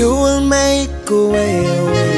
You will make a way,